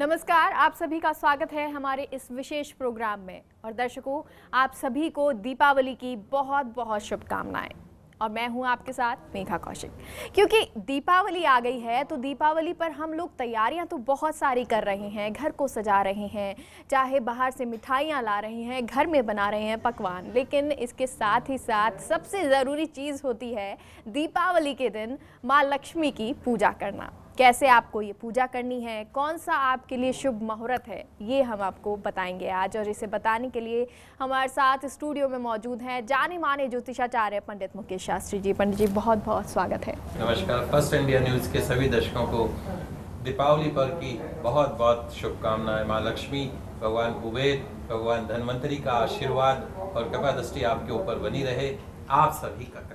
नमस्कार, आप सभी का स्वागत है हमारे इस विशेष प्रोग्राम में। और दर्शकों, आप सभी को दीपावली की बहुत बहुत शुभकामनाएँ। और मैं हूँ आपके साथ मेघा कौशिक। क्योंकि दीपावली आ गई है तो दीपावली पर हम लोग तैयारियाँ तो बहुत सारी कर रहे हैं। घर को सजा रहे हैं, चाहे बाहर से मिठाइयाँ ला रहे हैं, घर में बना रहे हैं पकवान। लेकिन इसके साथ ही साथ सबसे ज़रूरी चीज़ होती है दीपावली के दिन माँ लक्ष्मी की पूजा करना। कैसे आपको ये पूजा करनी है? कौन सा आपके लिए शुभ मुहूर्त है? ये हम आपको बताएँगे आज और इसे बताने के लिए हमारे साथ स्टूडियो में मौजूद हैं जाने माने ज्योतिषाचार्य पंडित मुकेश शास्त्री जी। पंडित जी बहुत बहुत स्वागत है। नमस्कार। फ़र्स्ट इंडिया न्यूज़ के सभी दर्शकों को दीपावली पर की बहुत बहुत शुभकामनाएँ। माँ लक्ष्मी, भगवान कुबेर, भगवान धनवंतरी का आशीर्वाद और कृपा दृष्टि आपके ऊपर बनी रहे। आप सभी का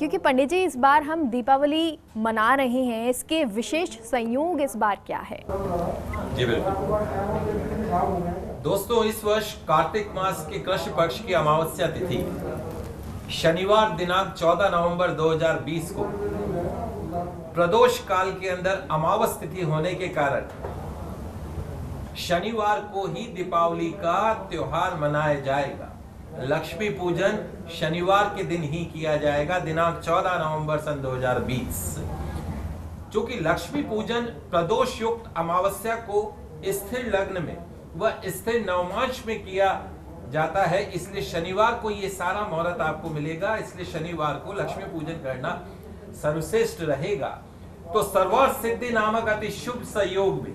क्योंकि पंडित जी, इस बार हम दीपावली मना रहे हैं। इसके विशेष संयोग इस बार क्या है? जी बिल्कुल। दोस्तों, इस वर्ष कार्तिक मास के कृष्ण पक्ष की अमावस्या तिथि, शनिवार दिनांक 14 नवंबर 2020 को, प्रदोष काल के अंदर अमावस तिथि होने के कारण, शनिवार को ही दीपावली का त्योहार मनाया जाएगा। लक्ष्मी पूजन शनिवार के दिन ही किया जाएगा, दिनांक 14 नवंबर सन 2020 चूँकि लक्ष्मी पूजन प्रदोष युक्त अमावस्या को स्थिर लग्न में व स्थिर नवमांश में किया जाता है, इसलिए शनिवार को ये सारा मुहूर्त आपको मिलेगा, इसलिए शनिवार को लक्ष्मी पूजन करना सर्वश्रेष्ठ रहेगा। तो सर्वार सिद्धि नामक अति शुभ संयोग में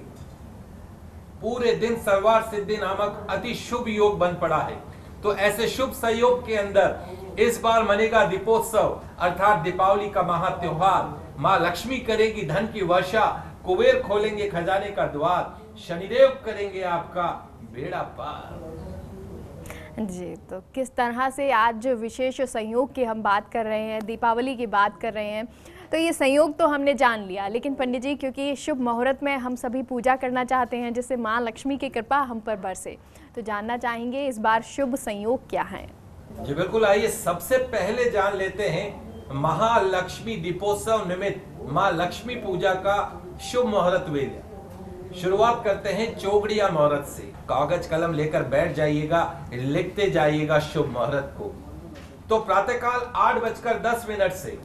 पूरे दिन सर्वार सिद्धि नामक अति शुभ योग बन पड़ा है। तो ऐसे शुभ संयोग के अंदर इस बार मनेगा दीपोत्सव, अर्थात दीपावली का महा त्योहार। माँ लक्ष्मी करेगी धन की वर्षा, कुबेर खोलेंगे खजाने का द्वार, शनिदेव करेंगे आपका बेड़ा पार। जी तो किस तरह से आज विशेष संयोग की हम बात कर रहे हैं, दीपावली की बात कर रहे हैं तो ये संयोग तो हमने जान लिया। लेकिन पंडित जी, क्योंकि शुभ मुहूर्त में हम सभी पूजा करना चाहते हैं जिससे माँ लक्ष्मी की कृपा हम पर बरसे। तो जानना चाहेंगे इस बार शुभ संयोग क्या है? जी बिल्कुल, आइए सबसे पहले जान लेते हैं महालक्ष्मी दीपोत्सव निमित्त माँ लक्ष्मी पूजा का शुभ मुहूर्त वेद शुरुआत करते हैं चौगड़िया मुहूर्त से। कागज़ कलम लेकर बैठ जाइएगा, लिखते जाइएगा शुभ मुहूर्त को। तो प्रातःकाल आठ बजकर दस मिनट से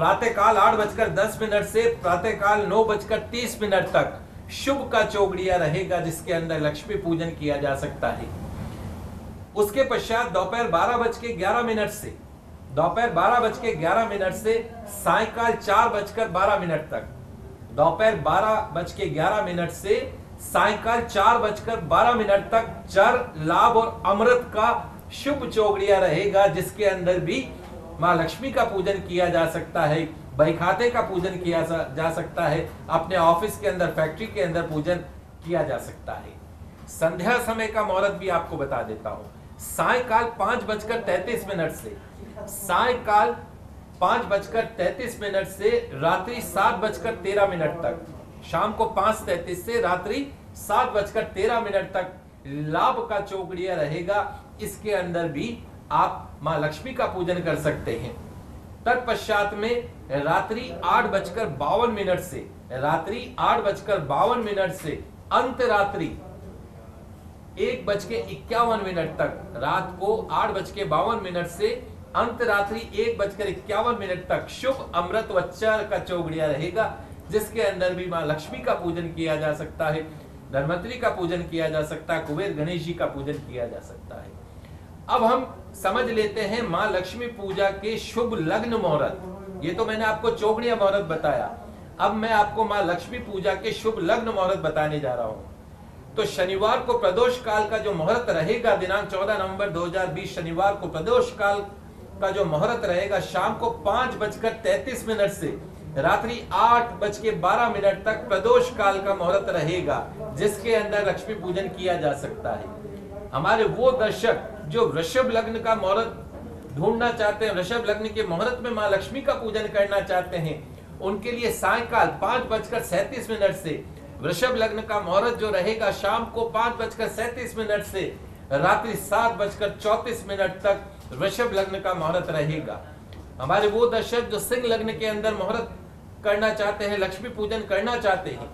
प्रातःकाल आठ बजकर दस मिनट से प्रातःकाल नौ बजकर तीस मिनट तक शुभ का चौगड़िया रहेगा, जिसके अंदर लक्ष्मी पूजन किया जा सकता है। उसके पश्चात दोपहर बारह बज के ग्यारह मिनट से, दोपहर बारह बज के ग्यारह मिनट से सायकाल चार बजकर बारह मिनट तक, दोपहर बारह बज के ग्यारह मिनट से सायकाल चार बजकर बारह मिनट तक चर लाभ और अमृत का शुभ चौगड़िया रहेगा, जिसके अंदर भी माँ लक्ष्मी का पूजन किया जा सकता है बहीखाते का पूजन किया जा सकता है, अपने ऑफ़िस के अंदर, फैक्ट्री के अंदर पूजन किया जा सकता है। संध्या समय का मुहूर्त भी आपको बता देता हूँ। सायकाल पाँच बजकर तैतीस मिनट से, सायकाल पाँच बजकर तैतीस मिनट से रात्रि सात बजकर तेरह मिनट तक, शाम को पाँच तैतीस से रात्रि सात बजकर तेरह मिनट तक, लाभ का चौकड़िया रहेगा, इसके अंदर भी आप माँ लक्ष्मी का पूजन कर सकते हैं। तत्पश्चात में रात्रि आठ बजकर बावन मिनट से, रात्रि आठ बजकर बावन मिनट से अंत रात्रि एक बज के इक्यावन मिनट तक, रात को आठ बज के बावन मिनट से अंत रात्रि एक बजकर इक्यावन मिनट तक शुभ अमृत वच्चर का चौगड़िया रहेगा, जिसके अंदर भी माँ लक्ष्मी का पूजन किया जा सकता है, धनवंतरी का पूजन किया जा सकता है, कुबेर गणेश जी का पूजन किया जा सकता है। अब हम समझ लेते हैं माँ लक्ष्मी पूजा के शुभ लग्न मुहूर्त। ये तो मैंने आपको चौगड़िया मुहूर्त बताया। अब मैं आपको माँ लक्ष्मी पूजा के शुभ लग्न मुहूर्त बताने जा रहा हूँ। तो शनिवार को प्रदोष काल का जो मुहूर्त रहेगा, दिनांक 14 नवंबर 2020 शनिवार को प्रदोष काल का जो मुहूर्त रहेगा, शाम को पाँच बजकर तैतीस मिनट से, रात्रि आठ बज के बारह मिनट तक प्रदोष काल का मुहूर्त रहेगा, जिसके अंदर लक्ष्मी पूजन किया जा सकता है। हमारे वो दर्शक जो वृषभ लग्न का मुहूर्त ढूंढना चाहते हैं, वृषभ लग्न के मुहूर्त में माँ लक्ष्मी का पूजन करना चाहते हैं, उनके लिए सायकाल पाँच बजकर सैतीस मिनट से, वृषभ लग्न का मुहूर्त जो रहेगा शाम को पाँच बजकर सैतीस मिनट से, रात्रि सात बजकर चौतीस मिनट तक वृषभ लग्न का मुहूर्त रहेगा। हमारे वो दर्शक जो सिंह लग्न के अंदर मुहूर्त करना चाहते हैं, लक्ष्मी पूजन करना चाहते हैं,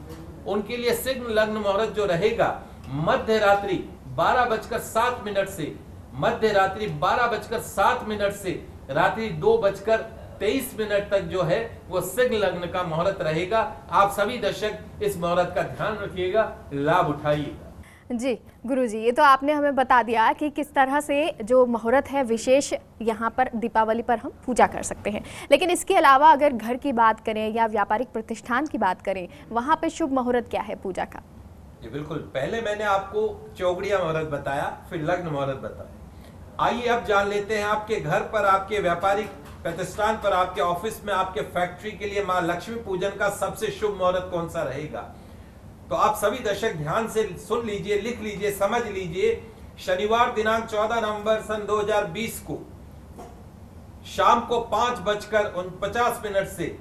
उनके लिए सिंह लग्न मुहूर्त जो रहेगा, मध्य रात्रि बारह बजकर सात मिनट से मध्य रात्रि बारह बजकर सात मिनट से रात्रि दो बजकर तेईस मिनट तक जो है वो सिंह लग्न का मुहूर्त रहेगा। आप सभी दर्शक इस मुहूर्त का ध्यान रखिएगा लाभ उठाइएगा। जी गुरुजी ये तो आपने हमें बता दिया कि किस तरह से जो मुहूर्त है विशेष यहाँ पर दीपावली पर हम पूजा कर सकते हैं। लेकिन इसके अलावा अगर घर की बात करें या व्यापारिक प्रतिष्ठान की बात करें वहाँ पे शुभ मुहूर्त क्या है पूजा का? जी बिल्कुल। पहले मैंने आपको चौगड़िया मुहूर्त बताया फिर लग्न मुहूर्त बताया। आइए अब जान लेते हैं आपके घर पर, आपके व्यापारिक प्रतिष्ठान पर, आपके ऑफ़िस में, आपके फैक्ट्री के लिए माँ लक्ष्मी पूजन का सबसे शुभ मुहूर्त कौन सा रहेगा? तो आप सभी दर्शक ध्यान से सुन लीजिए, लिख लीजिए, समझ लीजिए। शनिवार दिनांक 14 नवंबर सन 2020 को, शाम को पाँच बजकर उनपचास मिनट से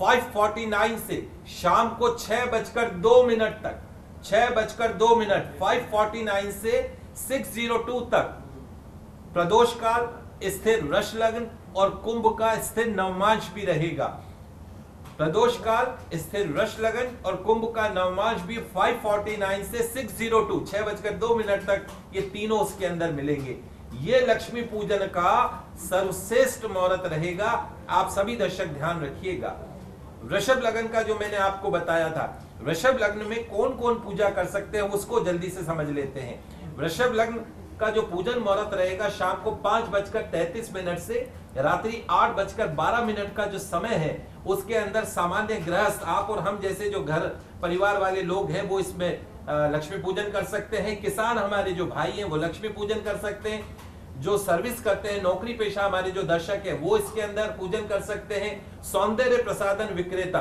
549 से शाम को छह बजकर दो मिनट तक, छह बजकर दो मिनट 549 से 602 तक। प्रदोष काल स्थिर रश लग्न और कुंभ का स्थिर नवमांश भी रहेगा। प्रदोष काल स्थिर रश लगन और कुंभ का नवमांश भी 549 से 602 छह बजकर दो मिनट तक ये तीनों उसके अंदर मिलेंगे। ये लक्ष्मी पूजन का सर्वश्रेष्ठ मुहूर्त रहेगा। आप सभी दर्शक ध्यान रखिएगा। वृषभ लगन का जो मैंने आपको बताया था, वृषभ लग्न में कौन कौन पूजा कर सकते हैं, उसको जल्दी से समझ लेते हैं। वृषभ लग्न का जो पूजन मुहूर्त रहेगा शाम को पाँच बजकर तैतीस मिनट से, रात्रि आठ बजकर बारह मिनट का जो समय है, उसके अंदर सामान्य गृहस्थ, आप और हम जैसे जो घर परिवार वाले लोग हैं, वो इसमें लक्ष्मी पूजन कर सकते हैं। किसान हमारे जो भाई हैं, वो लक्ष्मी पूजन कर सकते हैं। जो सर्विस करते हैं, नौकरी पेशा हमारे जो दर्शक है, वो इसके अंदर पूजन कर सकते हैं। सौंदर्य प्रसादन विक्रेता,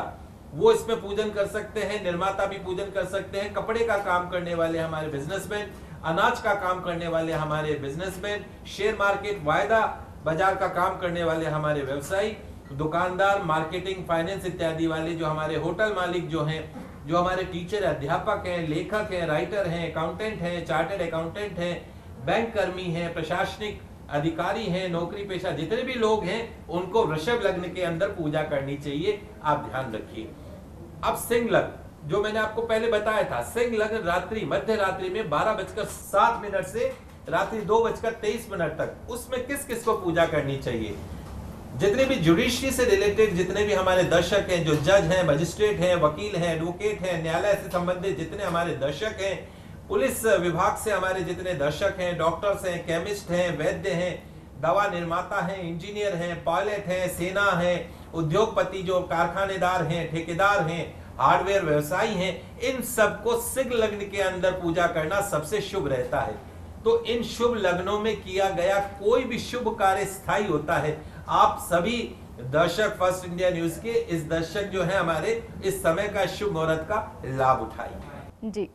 वो इसमें पूजन कर सकते हैं। निर्माता भी पूजन कर सकते हैं। कपड़े का काम करने वाले हमारे बिजनेसमैन अनाज का काम करने वाले हमारे बिजनेसमैन शेयर मार्केट वायदा, बाज़ार का काम करने वाले हमारे व्यवसायी, दुकानदार मार्केटिंग फाइनेंस इत्यादि वाले जो हमारे होटल मालिक जो हैं, जो हमारे टीचर अध्यापक हैं, लेखक हैं राइटर हैं अकाउंटेंट हैं चार्टर्ड अकाउंटेंट हैं बैंक कर्मी हैं, प्रशासनिक अधिकारी हैं, नौकरी पेशा जितने भी लोग हैं, उनको वृषभ लग्न के अंदर पूजा करनी चाहिए। आप ध्यान रखिए। अब सिंह लग्न। जो मैंने आपको पहले बताया था, सिंह लग्न रात्रि मध्य रात्रि में बारह बजकर सात मिनट से रात्रि दो बजकर तेईस मिनट तक, उसमें किस किस को पूजा करनी चाहिए? जितने भी जुडिशरी से रिलेटेड जितने भी हमारे दर्शक हैं, जो जज हैं मजिस्ट्रेट हैं, वकील हैं एडवोकेट हैं, न्यायालय से संबंधित जितने हमारे दर्शक हैं, पुलिस विभाग से हमारे जितने दर्शक हैं डॉक्टर्स हैं केमिस्ट हैं, वैद्य हैं, दवा निर्माता हैं इंजीनियर हैं पायलट हैं, सेना है, उद्योगपति जो कारखानेदार हैं, ठेकेदार हैं हार्डवेयर व्यवसायी हैं, इन सबको सिग लग्न के अंदर पूजा करना सबसे शुभ रहता है। तो इन शुभ लग्नों में किया गया कोई भी शुभ कार्य स्थायी होता है। आप सभी दर्शक फ़र्स्ट इंडिया न्यूज़ के इस दर्शक जो है हमारे, इस समय का शुभ मुहूर्त का लाभ उठाए जी।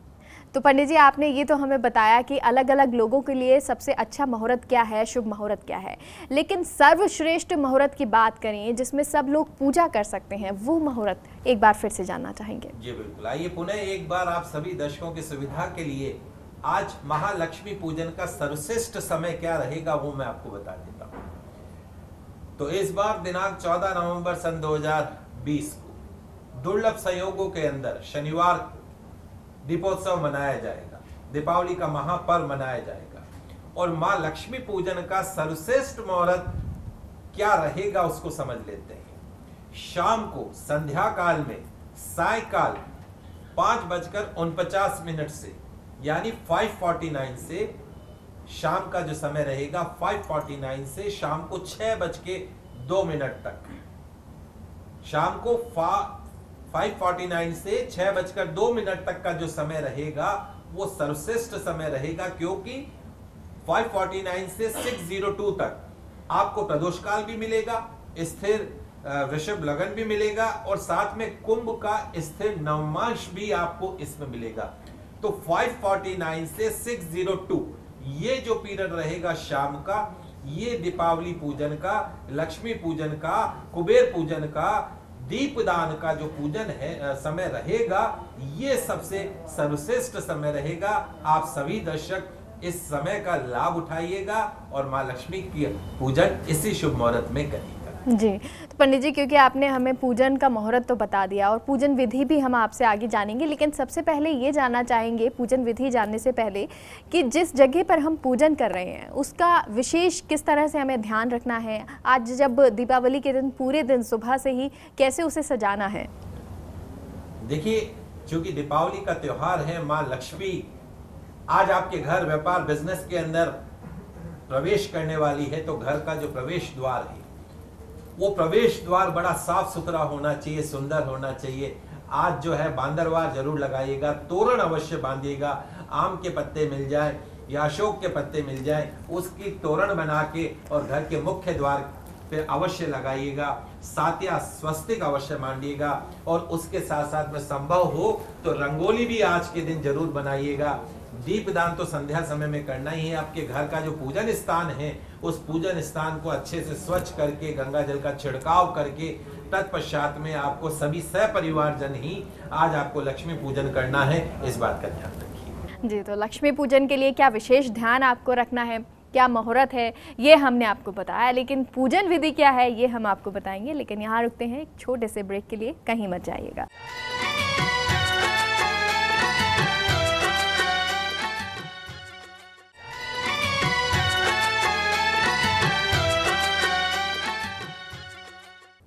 तो पंडित जी, आपने ये तो हमें बताया कि अलग अलग लोगों के लिए सबसे अच्छा मुहूर्त क्या है, शुभ मुहूर्त क्या है। लेकिन सर्वश्रेष्ठ मुहूर्त की बात करें, जिसमें सब लोग पूजा कर सकते हैं, वो मुहूर्त एक बार फिर से जानना चाहेंगे। जी बिल्कुल, आइए पुनः एक बार आप सभी दर्शकों की सुविधा के लिए आज महालक्ष्मी पूजन का सर्वश्रेष्ठ समय क्या रहेगा, वो मैं आपको बता देता हूँ। तो इस बार दिनांक 14 नवंबर सन 2020 को दुर्लभ संयोगों के अंदर शनिवार दीपोत्सव मनाया जाएगा, दीपावली का महापर्व मनाया जाएगा। और माँ लक्ष्मी पूजन का सर्वश्रेष्ठ मुहूर्त क्या रहेगा उसको समझ लेते हैं। शाम को संध्या काल में, सायकाल पाँच बजकर उनपचास मिनट से, यानी 549 से शाम का जो समय रहेगा 5:49 से शाम को छह बज के दो मिनट तक। शाम को 5:49 से छह बजकर दो मिनट तक का जो समय रहेगा, वो सर्वश्रेष्ठ समय रहेगा क्योंकि 5:49 से 6:02 तक आपको प्रदोष काल भी मिलेगा, स्थिर वृषभ लगन भी मिलेगा और साथ में कुंभ का स्थिर नवमांश भी आपको इसमें मिलेगा। तो 549 से 602 ये जो पीरियड रहेगा शाम का, ये दीपावली पूजन का, लक्ष्मी पूजन का, कुबेर पूजन का दीपदान का जो पूजन है समय रहेगा, ये सबसे सर्वश्रेष्ठ समय रहेगा। आप सभी दर्शक इस समय का लाभ उठाइएगा और माँ लक्ष्मी की पूजन इसी शुभ मुहूर्त में करिएगा जी तो पंडित जी, क्योंकि आपने हमें पूजन का मुहूर्त तो बता दिया और पूजन विधि भी हम आपसे आगे जानेंगे, लेकिन सबसे पहले ये जानना चाहेंगे, पूजन विधि जानने से पहले कि जिस जगह पर हम पूजन कर रहे हैं, उसका विशेष किस तरह से हमें ध्यान रखना है? आज जब दीपावली के दिन, पूरे दिन सुबह से ही कैसे उसे सजाना है? देखिए, चूँकि दीपावली का त्योहार है, माँ लक्ष्मी आज आपके घर, व्यापार, बिज़नेस के अंदर प्रवेश करने वाली है तो घर का जो प्रवेश द्वार है वो प्रवेश द्वार बड़ा साफ़ सुथरा होना चाहिए, सुंदर होना चाहिए। आज जो है बांदरवार ज़रूर लगाइएगा, तोरण अवश्य बांधिएगा, आम के पत्ते मिल जाए या अशोक के पत्ते मिल जाए, उसकी तोरण बना के और घर के मुख्य द्वार पे अवश्य लगाइएगा सात्या स्वस्तिक अवश्य मांडिएगा और उसके साथ साथ में संभव हो तो रंगोली भी आज के दिन ज़रूर बनाइएगा। दीपदान तो संध्या समय में करना ही है। आपके घर का जो पूजन स्थान है, उस पूजन स्थान को अच्छे से स्वच्छ करके गंगा जल का छिड़काव करके, तत्पश्चात में आपको सभी सपरिवार जन ही आज आपको लक्ष्मी पूजन करना है। इस बात का ध्यान रखिए। जी तो लक्ष्मी पूजन के लिए क्या विशेष ध्यान आपको रखना है? क्या मुहूर्त है? ये हमने आपको बताया, लेकिन पूजन विधि क्या है, ये हम आपको बताएँगे। लेकिन यहाँ रुकते हैं, एक छोटे से ब्रेक के लिए, कहीं मत जाइएगा।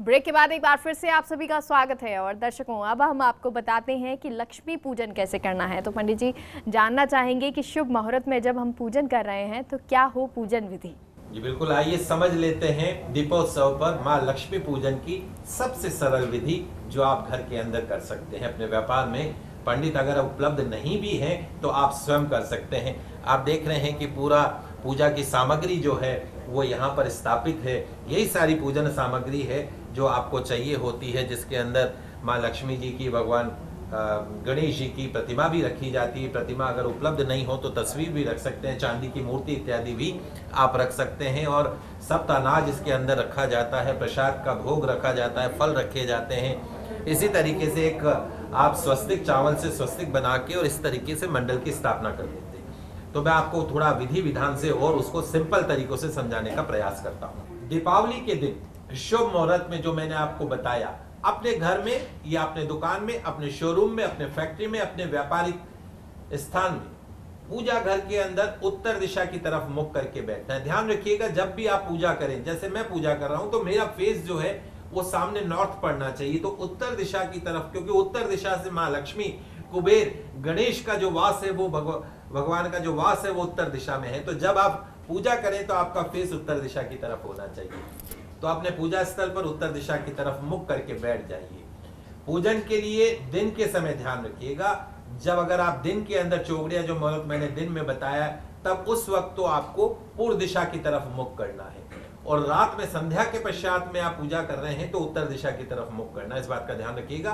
ब्रेक के बाद एक बार फिर से आप सभी का स्वागत है और दर्शकों अब हम आपको बताते हैं कि लक्ष्मी पूजन कैसे करना है। तो पंडित जी, जानना चाहेंगे कि शुभ मुहूर्त में जब हम पूजन कर रहे हैं तो क्या हो पूजन विधि? जी बिल्कुल, आइए समझ लेते हैं दीपोत्सव पर माँ लक्ष्मी पूजन की सबसे सरल विधि जो आप घर के अंदर कर सकते हैं। अपने व्यापार में पंडित अगर उपलब्ध नहीं भी है तो आप स्वयं कर सकते हैं। आप देख रहे हैं कि पूरा पूजा की सामग्री जो है, वो यहाँ पर स्थापित है। यही सारी पूजन सामग्री है जो आपको चाहिए होती है, जिसके अंदर माँ लक्ष्मी जी की, भगवान गणेश जी की प्रतिमा भी रखी जाती है। प्रतिमा अगर उपलब्ध नहीं हो तो तस्वीर भी रख सकते हैं, चांदी की मूर्ति इत्यादि भी आप रख सकते हैं और सब अनाज इसके अंदर रखा जाता है, प्रसाद का भोग रखा जाता है, फल रखे जाते हैं। इसी तरीके से एक आप स्वस्तिक, चावल से स्वस्तिक बना के और इस तरीके से मंडल की स्थापना कर देते हैं। तो मैं आपको थोड़ा विधि विधान से और उसको सिंपल तरीकों से समझाने का प्रयास करता हूँ। दीपावली के दिन शुभ मुहूर्त में जो मैंने आपको बताया, अपने घर में या अपने दुकान में, अपने शोरूम में, अपने फैक्ट्री में, अपने व्यापारिक स्थान में, पूजा घर के अंदर उत्तर दिशा की तरफ़ मुख करके बैठना है। ध्यान रखिएगा, जब भी आप पूजा करें, जैसे मैं पूजा कर रहा हूँ तो मेरा फेस जो है, वो सामने नॉर्थ पड़ना चाहिए तो उत्तर दिशा की तरफ़, क्योंकि उत्तर दिशा से माँ लक्ष्मी, कुबेर, गणेश का जो वास है, वो भगवान का जो वास है, वो उत्तर दिशा में है। तो जब आप पूजा करें तो आपका फेस उत्तर दिशा की तरफ़ होना चाहिए। तो अपने पूजा स्थल पर उत्तर दिशा की तरफ़ मुख करके बैठ जाइए। पूजन के लिए दिन के समय ध्यान रखिएगा। जब अगर आप दिन के अंदर चौगड़िया जो मुहूर्त मैंने दिन में बताया, तब उस वक्त तो आपको पूर्व दिशा की तरफ़ मुख करना है। और रात में संध्या के पश्चात में आप पूजा कर रहे हैं तो उत्तर दिशा की तरफ़ मुख करना इस बात का ध्यान रखिएगा।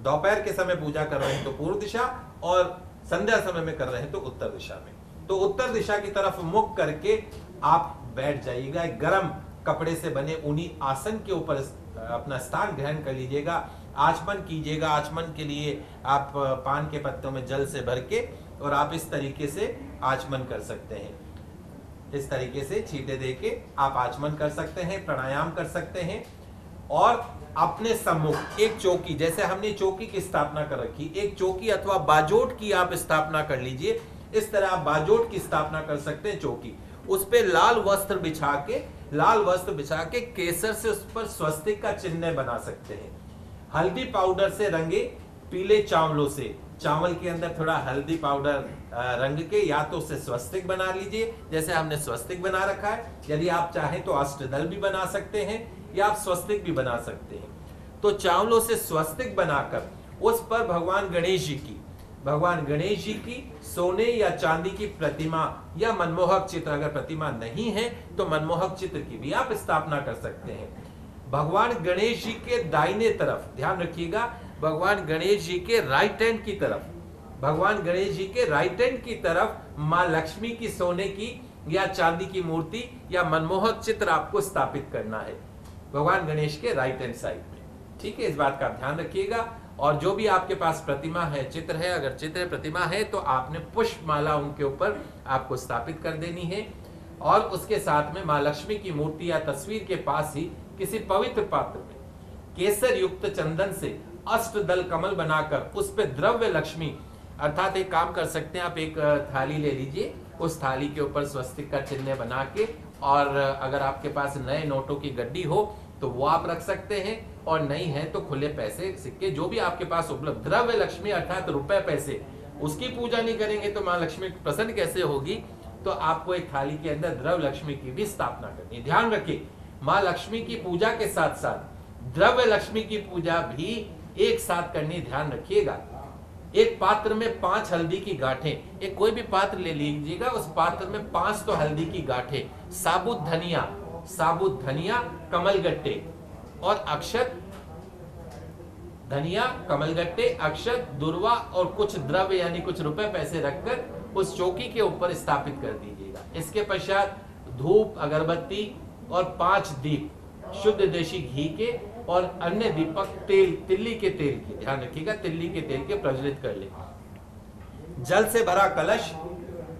दोपहर के समय पूजा कर रहे हैं तो पूर्व दिशा और संध्या समय में कर रहे हैं तो उत्तर दिशा में। तो उत्तर दिशा की तरफ़ मुख करके आप बैठ जाइएगा। एक गर्म कपड़े से बने उन्हीं आसन के ऊपर अपना स्थान ग्रहण कर लीजिएगा, आचमन कीजिएगा। आचमन के लिए आप पान के पत्तों में जल से भर के और आप इस तरीके से आचमन कर सकते हैं। इस तरीके से छीटे दे के आप आचमन कर सकते हैं, प्राणायाम कर सकते हैं और अपने सम्मुख एक चौकी, जैसे हमने चौकी की स्थापना कर रखी, एक चौकी अथवा बाजोट की आप स्थापना कर लीजिए। इस तरह आप बाजोट की स्थापना कर सकते हैं चौकी। उस पर लाल वस्त्र बिछा के लाल वस्त्र बिछा के केसर से उस पर स्वस्तिक का चिन्ह बना सकते हैं। हल्दी पाउडर से रंगे पीले चावलों से। चावल के अंदर थोड़ा हल्दी पाउडर रंग के या तो उसे स्वस्तिक बना लीजिए, जैसे हमने स्वस्तिक बना रखा है। यदि आप चाहें तो अष्टदल भी बना सकते हैं या आप स्वस्तिक भी बना सकते हैं। तो चावलों से स्वस्तिक बनाकर उस पर भगवान गणेश जी की भगवान गणेश जी की सोने या चांदी की प्रतिमा या मनमोहक चित्र अगर प्रतिमा नहीं है तो मनमोहक चित्र की भी आप स्थापना कर सकते हैं। भगवान गणेश जी के दाहिने तरफ़, ध्यान रखिएगा, भगवान गणेश जी के राइट हैंड की तरफ़, भगवान गणेश जी के राइट हैंड की तरफ़ माँ लक्ष्मी की सोने की या चांदी की मूर्ति या मनमोहक चित्र आपको स्थापित करना है, भगवान गणेश के राइट हैंड साइड में। ठीक है, इस बात का ध्यान रखिएगा। और जो भी आपके पास प्रतिमा है, चित्र है, अगर चित्र प्रतिमा है तो आपने पुष्प माला उनके ऊपर आपको स्थापित कर देनी है। और उसके साथ में माँ लक्ष्मी की मूर्ति या तस्वीर के पास ही किसी पवित्र पात्र में केसर युक्त चंदन से अष्ट दल कमल बनाकर उस पर द्रव्य लक्ष्मी अर्थात एक काम कर सकते हैं, आप एक थाली ले लीजिए। उस थाली के ऊपर स्वस्तिक का चिन्ह बना के और अगर आपके पास नए नोटों की गड्डी हो तो वो आप रख सकते हैं। और नहीं है तो खुले पैसे, सिक्के, जो भी आपके पास उपलब्ध। द्रव्य लक्ष्मी अर्थात रुपए पैसे, उसकी पूजा नहीं करेंगे तो माँ लक्ष्मी प्रसन्न कैसे होगी? तो आपको एक थाली के अंदर द्रव्य लक्ष्मी की भी स्थापना करनी ध्यान रखिए, माँ लक्ष्मी की पूजा के साथ साथ द्रव्य लक्ष्मी की पूजा भी एक साथ करनी, ध्यान रखिएगा। एक पात्र में पाँच हल्दी की गाठें, एक कोई भी पात्र ले लीजिएगा, उस पात्र में पाँच तो हल्दी की गाठें, साबुत धनिया साबुत धनिया कमल गट्टे और अक्षत, धनिया, कमलगट्टे, अक्षत, दुर्वा और कुछ द्रव्य यानी कुछ रुपए पैसे रखकर उस चौकी के ऊपर स्थापित कर दीजिएगा। इसके पश्चात धूप, अगरबत्ती और पाँच दीप, शुद्ध देशी घी के और अन्य दीपक, तेल, तिल्ली के तेल के, ध्यान रखिएगा, तिल्ली के तेल के प्रज्वलित कर ले। जल से भरा कलश,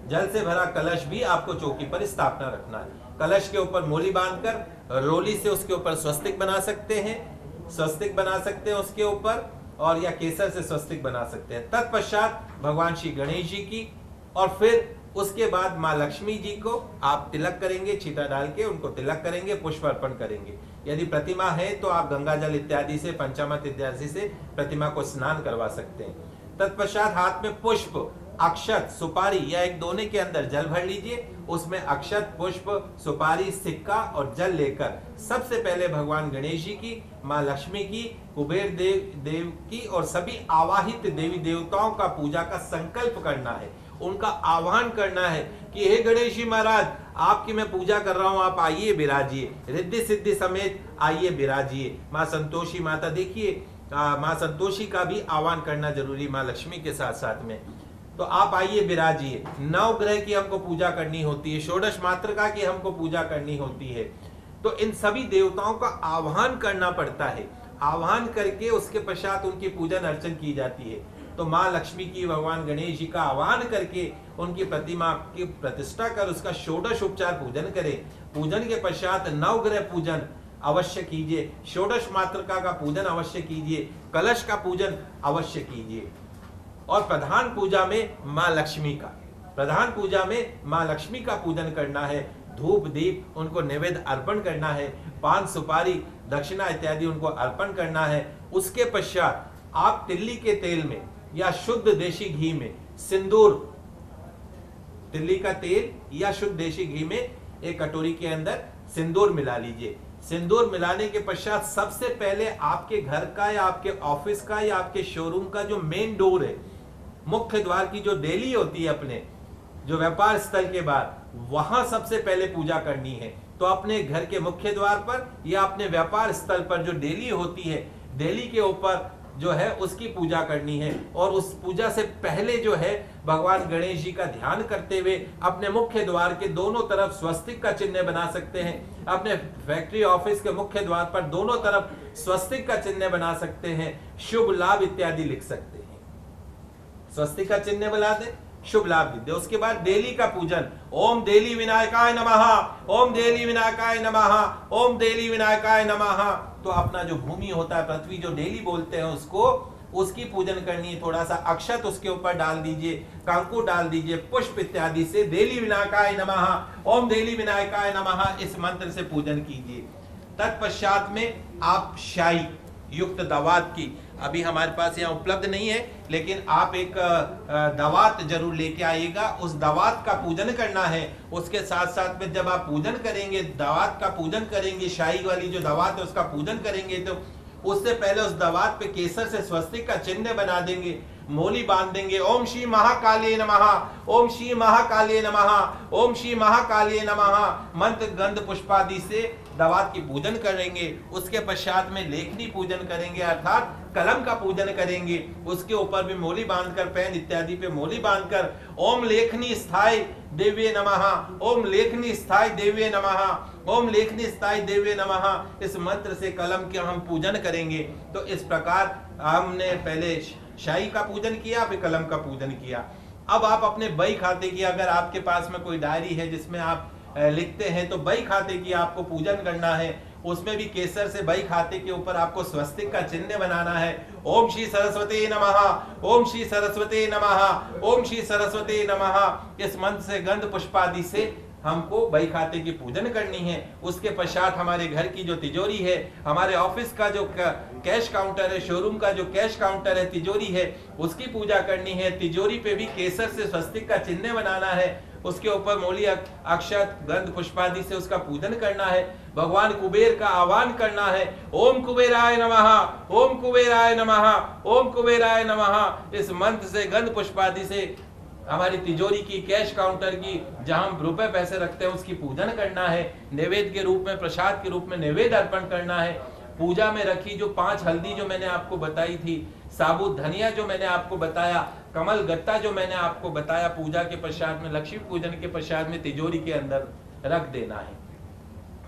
जल से भरा कलश भी आपको चौकी पर स्थापना रखना है। कलश के ऊपर मोली बांधकर रोली से उसके ऊपर स्वस्तिक बना सकते हैं, स्वस्तिक बना सकते हैं उसके ऊपर और या केसर से स्वस्तिक बना सकते हैं। तत्पश्चात भगवान श्री गणेश जी की और फिर उसके बाद माँ लक्ष्मी जी को आप तिलक करेंगे, छीटा डाल के उनको तिलक करेंगे, पुष्प अर्पण करेंगे। यदि प्रतिमा है तो आप गंगा जल इत्यादि से, पंचामत इत्यादि से प्रतिमा को स्नान करवा सकते हैं। तत्पश्चात हाथ में पुष्प अक्षत, सुपारी या एक दोने के अंदर जल भर लीजिए। उसमें अक्षत, पुष्प, सुपारी, सिक्का और जल लेकर सबसे पहले भगवान गणेश जी की, माँ लक्ष्मी की, कुबेर देव देव की और सभी आवाहित देवी देवताओं का पूजा का संकल्प करना है। उनका आह्वान करना है कि, हे गणेश जी महाराज आपकी मैं पूजा कर रहा हूँ, आप आइए विराजिए रिद्धि सिद्धि समेत आइए विराजिए माँ संतोषी माता देखिए माँ संतोषी का भी आह्वान करना ज़रूरी माँ लक्ष्मी के साथ साथ में। तो आप आइए विराजिए। नव ग्रह की हमको पूजा करनी होती है, षोडश मात्रका की हमको पूजा करनी होती है। तो इन सभी देवताओं का आह्वान करना पड़ता है। आह्वान करके उसके पश्चात उनकी पूजन अर्चन की जाती है। तो माँ लक्ष्मी की, भगवान गणेश जी का आह्वान करके उनकी प्रतिमा की प्रतिष्ठा कर उसका षोडश उपचार पूजन करें। पूजन के पश्चात नवग्रह पूजन अवश्य कीजिए। षोडश मात्रका का पूजन अवश्य कीजिए। कलश का पूजन अवश्य कीजिए। और प्रधान पूजा में माँ लक्ष्मी का। प्रधान पूजा में माँ लक्ष्मी का पूजन करना है। धूप, दीप, उनको निवेद अर्पण करना है। पान, सुपारी, दक्षिणा इत्यादि उनको अर्पण करना है। उसके पश्चात आप तिल्ली के तेल में या शुद्ध देशी घी में सिंदूर, तिल्ली का तेल या शुद्ध देशी घी में एक कटोरी के अंदर सिंदूर मिला लीजिए। सिंदूर मिलाने के पश्चात सबसे पहले आपके घर का या आपके ऑफ़िस का या आपके शोरूम का जो मेन डोर है मुख्य द्वार की जो डेली होती है अपने, जो व्यापार स्थल के बाद, वहाँ सबसे पहले पूजा करनी है। तो अपने घर के मुख्य द्वार पर या अपने व्यापार स्थल पर जो डेली होती है, डेली के ऊपर जो है, उसकी पूजा करनी है। और उस पूजा से पहले जो है, भगवान गणेश जी का ध्यान करते हुए अपने मुख्य द्वार के दोनों तरफ़ स्वस्तिक का चिन्ह बना सकते हैं। अपने फैक्ट्री ऑफ़िस के मुख्य द्वार पर दोनों तरफ़ स्वस्तिक का चिन्ह बना सकते हैं, शुभ, लाभ इत्यादि लिख सकते हैं। स्वस्तिक का चिन्ह बना दे, शुभ लाभ दे। उसके बाद डेली का पूजन। ओम देली विनायकाय नमः, ओम देली विनायकाय नमः, ओम देली विनायकाय नमः। तो अपना जो भूमि होता है, पृथ्वी जो डेली बोलते हैं उसको, उसकी पूजन करनी है। थोड़ा सा अक्षत उसके ऊपर डाल दीजिए, कंकु डाल दीजिए, पुष्प इत्यादि से देली विनायकाय नमः, ओम देली विनायकाय नमः, इस मंत्र से पूजन कीजिए। तत्पश्चात में आप शाही, युक्त दवात की अभी हमारे पास यहाँ उपलब्ध नहीं है, लेकिन आप एक दवात ज़रूर लेके आइएगा। उस दवात का पूजन करना है, उसके साथ साथ में जब आप पूजन करेंगे, दवात का पूजन करेंगे, शाही वाली जो दवात है, उसका पूजन करेंगे तो उससे पहले उस दवात पे केसर से स्वस्तिक का चिन्ह बना देंगे, मोली बाँध देंगे, ओम श्री महाकाली नमः, ओम श्री महाकाली नमः, ओम श्री महाकाली नमः, मंत्र, गंध, पुष्पादि से दवात की पूजन करेंगे, उसके पश्चात में लेखनी पूजन करेंगे, अर्थात कलम का पूजन करेंगे, उसके ऊपर भी मोली बांधकर पेन इत्यादि पे मोली बांधकर, ओम लेखनी स्थायी देव्य नमः, ओम लेखनी स्थायी देव्य नमः, ओम लेखनी स्थायी देव्य नमः, इस मंत्र से कलम के हम पूजन करेंगे। तो इस प्रकार हमने पहले शाही का पूजन किया, फिर कलम का पूजन किया। अब आप अपने बई खाते की, अगर आपके पास में कोई डायरी है जिसमें आप लिखते हैं तो बई खाते की आपको पूजन करना है। उसमें भी केसर से बही खाते के ऊपर आपको स्वस्तिक का चिन्ह बनाना है। ओम श्री सरस्वती नमः, ओम श्री सरस्वती नमः, ओम श्री सरस्वती नमः। इस मंत्र से, गंध पुष्पादि से हमको बही खाते की पूजन करनी है। उसके पश्चात हमारे घर की जो तिजोरी है, हमारे ऑफ़िस का जो कैश काउंटर है, शोरूम का जो कैश काउंटर है, तिजोरी है, उसकी पूजा करनी है। तिजोरी पे भी केसर से स्वस्तिक का चिन्ह बनाना है। उसके ऊपर मोली अक्षत, गंध, पुष्पादि से उसका पूजन करना है। भगवान कुबेर का आह्वान करना है। ओम कुबेराय नमः, ओम कुबेराय नमः, ओम कुबेराय नमः। इस मंत्र से, गंध, पुष्पादि से हमारी तिजोरी की कैश काउंटर की, जहाँ हम रुपए पैसे रखते हैं, उसकी पूजन करना है। नैवेद्य के रूप में, प्रसाद के रूप में नैवेद्य अर्पण करना है। पूजा में रखी जो पाँच हल्दी जो मैंने आपको बताई थी, साबुत धनिया जो मैंने आपको बताया कमल गत्ता जो मैंने आपको बताया, पूजा के पश्चात में, लक्ष्मी पूजन के पश्चात में तिजोरी के अंदर रख देना है।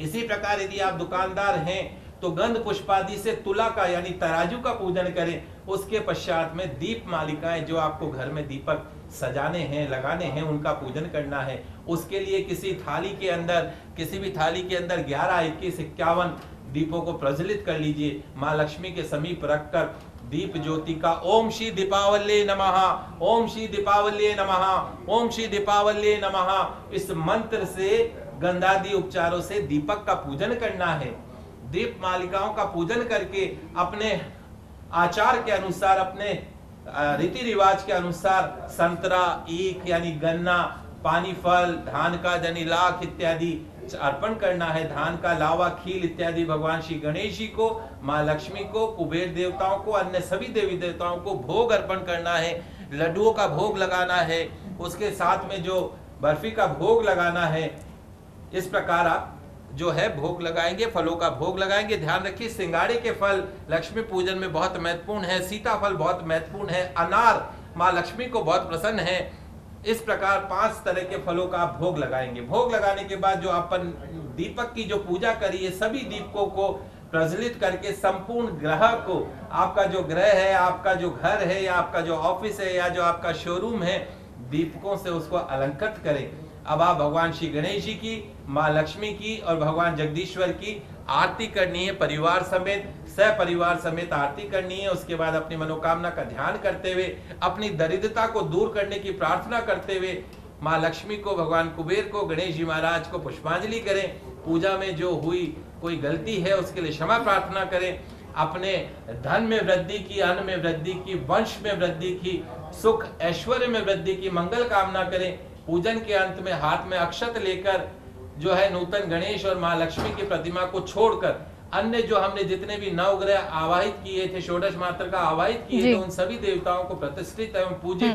इसी प्रकार यदि आप दुकानदार हैं तो गंध पुष्पादि से तुला का, यानी तराजू का पूजन करें। उसके पश्चात में दीप मालिकाएँ जो आपको घर में दीपक सजाने हैं, लगाने हैं, उनका पूजन करना है। उसके लिए किसी थाली के अंदर, किसी भी थाली के अंदर ग्यारह, इक्कीस, इक्यावन दीपों को प्रज्वलित कर लीजिए। माँ लक्ष्मी के समीप रखकर दीप ज्योति का ओम श्री दीपावली नमः, ओम श्री दीपावली नमः, ओम श्री दीपावली नमः। इस मंत्र से, गंधादि उपचारों से दीपक का पूजन करना है। दीप मालिकाओं का पूजन करके अपने आचार के अनुसार, अपने रीति रिवाज के अनुसार संतरा, ईख, यानी गन्ना, पानी फल, धान का यानी लाख इत्यादि अर्पण करना है, धान का लावा, खील इत्यादि भगवान श्री गणेश जी को, माँ लक्ष्मी को, कुबेर देवताओं को, अन्य सभी देवी देवताओं को भोग अर्पण करना है, लड्डुओं का भोग लगाना है, उसके साथ में जो बर्फ़ी का भोग लगाना है, इस प्रकार आप जो है भोग लगाएँगे, फलों का भोग लगाएँगे। ध्यान रखिए, सिंगाड़े के फल लक्ष्मी पूजन में बहुत महत्वपूर्ण है, सीताफल बहुत महत्वपूर्ण है, अनार माँ लक्ष्मी को बहुत प्रसन्न है। इस प्रकार पाँच तरह के फलों का आप भोग लगाएँगे। भोग लगाने के बाद जो अपन दीपक की जो पूजा करी है सभी दीपकों को प्रज्वलित करके संपूर्ण ग्रह को, आपका जो ग्रह है, आपका जो घर है, या आपका जो ऑफ़िस है, या जो आपका शोरूम है, दीपकों से उसको अलंकृत करें। अब आप भगवान श्री गणेश जी की, माँ लक्ष्मी की और भगवान जगदीश्वर की आरती करनी है, परिवार समेत। सह परिवार समेत आरती करनी है, उसके बाद अपनी मनोकामना का ध्यान करते हुए, अपनी दरिद्रता को दूर करने की प्रार्थना करते हुए, माँ लक्ष्मी को, भगवान कुबेर को, गणेश जी महाराज को पुष्पांजलि करें। पूजा में जो हुई कोई गलती है, उसके लिए क्षमा प्रार्थना करें। अपने धन में वृद्धि की, अन्न में वृद्धि की, वंश में वृद्धि की, सुख, ऐश्वर्य में वृद्धि की मंगल कामना करें। पूजन के अंत में हाथ में अक्षत लेकर, जो है नूतन गणेश और माँ लक्ष्मी की प्रतिमा को छोड़कर अन्य जो हमने जितने भी नवग्रह आवाहित किए थे षोडश मात्र का आवाहित किए थे उन सभी देवताओं को प्रतिष्ठित एवं पूजित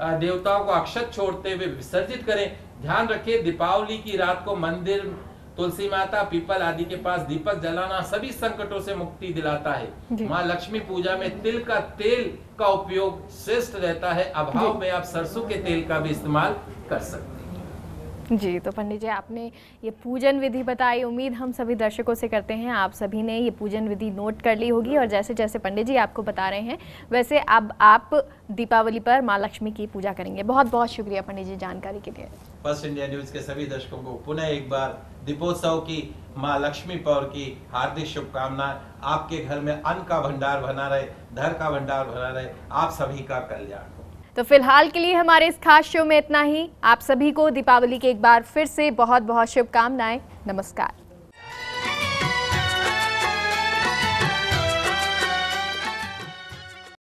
हम्म। देवताओं को अक्षत छोड़ते हुए विसर्जित करें। ध्यान रखिए दीपावली की रात को मंदिर तुलसी माता पीपल आदि के पास दीपक जलाना सभी संकटों से मुक्ति दिलाता है। माँ लक्ष्मी पूजा में तिल का तेल का उपयोग श्रेष्ठ रहता है। अभाव में आप सरसों के तेल का भी इस्तेमाल कर सकते जी तो पंडित जी, आपने ये पूजन विधि बताई, उम्मीद हम सभी दर्शकों से करते हैं, आप सभी ने ये पूजन विधि नोट कर ली होगी और जैसे जैसे पंडित जी आपको बता रहे हैं, वैसे अब आप दीपावली पर माँ लक्ष्मी की पूजा करेंगे। बहुत बहुत शुक्रिया पंडित जी जानकारी के लिए। फ़र्स्ट इंडिया न्यूज़ के सभी दर्शकों को पुनः एक बार दीपोत्सव की, माँ लक्ष्मी पौर की हार्दिक शुभकामनाएँ। आपके घर में अन्न का भंडार बना रहे, धर का भंडार बना रहे, आप सभी का कल्याण। तो फ़िलहाल के लिए हमारे इस खास शो में इतना ही। आप सभी को दीपावली के एक बार फिर से बहुत बहुत शुभकामनाएँ। नमस्कार।